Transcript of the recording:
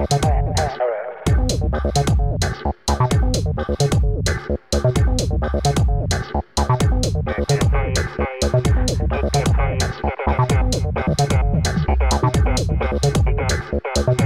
Bye. Thank you.